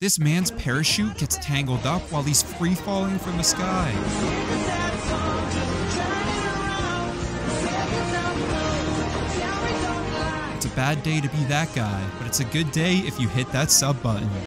This man's parachute gets tangled up while he's free falling from the sky. It's a bad day to be that guy, but it's a good day if you hit that sub button.